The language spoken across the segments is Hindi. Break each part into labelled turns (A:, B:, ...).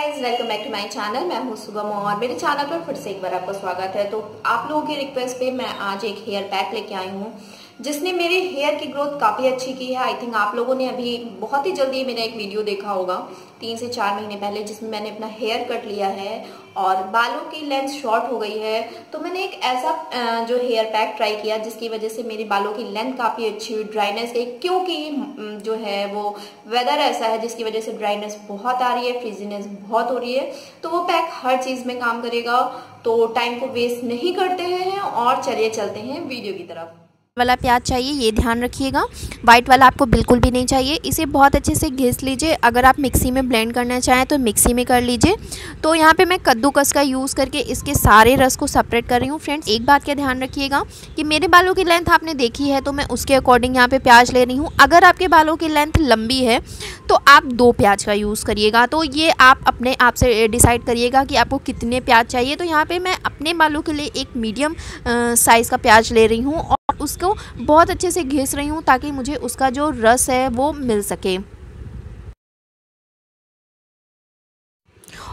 A: Guys welcome back to my channel मैं हूँ सुगम और मेरे चैनल पर फिर से एक बार आपका स्वागत है। तो आप लोगों की रिक्वेस्ट पे मैं आज एक हेयर पैक लेके आई हूँ। जिसने मेरे हेयर की ग्रोथ काफ़ी अच्छी की है। आई थिंक आप लोगों ने अभी बहुत ही जल्दी मेरा एक वीडियो देखा होगा, तीन से चार महीने पहले, जिसमें मैंने अपना हेयर कट लिया है और बालों की लेंथ शॉर्ट हो गई है। तो मैंने एक ऐसा जो हेयर पैक ट्राई किया, जिसकी वजह से मेरे बालों की लेंथ काफ़ी अच्छी हुई ड्राइनेस गई क्योंकि जो है वो वेदर ऐसा है, जिसकी वजह से ड्राइनेस बहुत आ रही है फ्रीजीनेस बहुत हो रही है। तो वो पैक हर चीज़ में काम करेगा तो टाइम को वेस्ट नहीं करते हैं और चलिए चलते हैं वीडियो की तरफ़।
B: वाला प्याज चाहिए, ये ध्यान रखिएगा। वाइट वाला आपको बिल्कुल भी नहीं चाहिए। इसे बहुत अच्छे से घिस लीजिए। अगर आप मिक्सी में ब्लेंड करना चाहें तो मिक्सी में कर लीजिए। तो यहाँ पे मैं कद्दूकस का यूज़ करके इसके सारे रस को सेपरेट कर रही हूँ। फ्रेंड्स एक बात का ध्यान रखिएगा कि मेरे बालों की लेंथ आपने देखी है तो मैं उसके अकॉर्डिंग यहाँ पर प्याज ले रही हूँ। अगर आपके बालों की लेंथ लंबी है तो आप दो प्याज का यूज़ करिएगा। तो ये आप अपने आप से डिसाइड करिएगा कि आपको कितने प्याज चाहिए। तो यहाँ पर मैं अपने बालों के लिए एक मीडियम साइज़ का प्याज ले रही हूँ। उसको बहुत अच्छे से घिस रही हूँ ताकि मुझे उसका जो रस है वो मिल सके।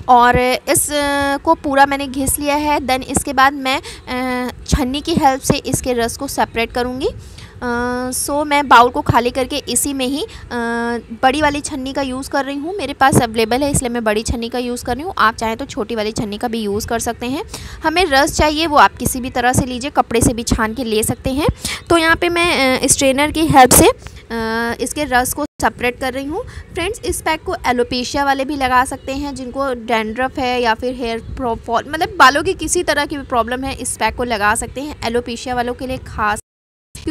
B: और इस को पूरा मैंने घिस लिया है, देन इसके बाद मैं छन्नी की हेल्प से इसके रस को सेपरेट करूँगी। सो मैं बाउल को खाली करके इसी में ही बड़ी वाली छन्नी का यूज़ कर रही हूँ। मेरे पास अवेलेबल है, इसलिए मैं बड़ी छन्नी का यूज़ कर रही हूँ। आप चाहें तो छोटी वाली छन्नी का भी यूज़ कर सकते हैं। हमें रस चाहिए, वो आप किसी भी तरह से लीजिए, कपड़े से भी छान के ले सकते हैं। तो यहाँ पर मैं स्ट्रेनर की हेल्प से इसके रस को सेपरेट कर रही हूँ। फ्रेंड्स, इस पैक को एलोपेशिया वाले भी लगा सकते हैं, जिनको डेंड्रफ है या फिर हेयर फॉल मतलब बालों की किसी तरह की भी प्रॉब्लम है, इस पैक को लगा सकते हैं। एलोपेशिया वालों के लिए खास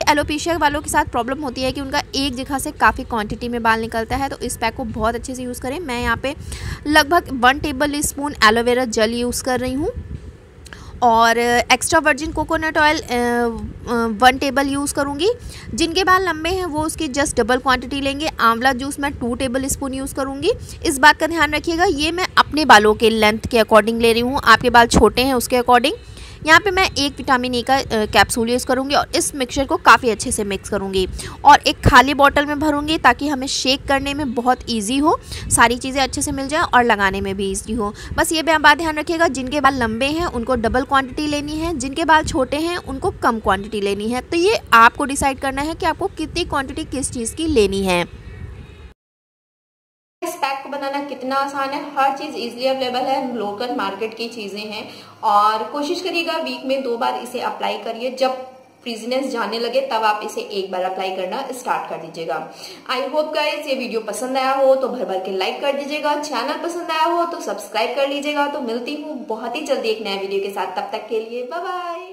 B: एलोपेशिया वालों के साथ प्रॉब्लम होती है कि उनका एक जगह से काफ़ी क्वांटिटी में बाल निकलता है तो इस पैक को बहुत अच्छे से यूज़ करें। मैं यहाँ पे लगभग वन टेबल स्पून एलोवेरा जल यूज़ कर रही हूँ। और extra virgin coconut oil one table use करूँगी। जिनके बाल लंबे हैं, वो उसकी जस्ट डबल क्वांटिटी लेंगे। आंवला जूस मैं टू टेबल स्पून यूज़ करूँगी। इस बात का ध्यान रखिएगा, ये मैं अपने बालों के लेंथ के अकॉर्डिंग ले रही हूँ। आपके बाल छोटे हैं, उसके अकॉर्डिंग यहाँ पे मैं एक विटामिन ई का कैप्सूल यूज़ करूँगी और इस मिक्सचर को काफ़ी अच्छे से मिक्स करूँगी। और एक खाली बॉटल में भरूँगी ताकि हमें शेक करने में बहुत ईजी हो, सारी चीज़ें अच्छे से मिल जाए और लगाने में भी ईजी हो। बस ये भी बात ध्यान रखिएगा, जिनके बाल लंबे हैं, उनको डबल क्वान्टिटी लेनी है, जिनके बाल छोटे हैं, उनको कम क्वान्टिटी लेनी है। तो ये आपको डिसाइड करना है कि आपको कितनी क्वान्टिटी किस चीज़ की लेनी है।
A: बनाना कितना आसान है। हर चीज़ इजीली अवेलेबल है। लोकल मार्केट की चीज़ें हैं। और कोशिश करिएगा वीक में दो बार इसे अप्लाई करिए। जब फ्रीजीनेस जाने लगे, तब आप इसे एक बार अप्लाई करना स्टार्ट कर दीजिएगा। आई होप गाइस ये वीडियो पसंद आया हो तो भर भर के लाइक कर दीजिएगा। चैनल पसंद आया हो तो सब्सक्राइब कर लीजिएगा। तो मिलती हूँ बहुत ही जल्दी एक नया वीडियो के साथ। तब तक के लिए बाय